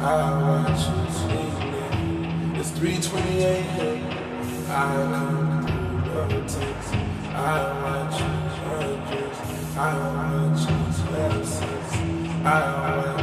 I watch you sleeping. It's 3:28 a.m. I come to the text. I watch you undress. I watch you sleep. I watch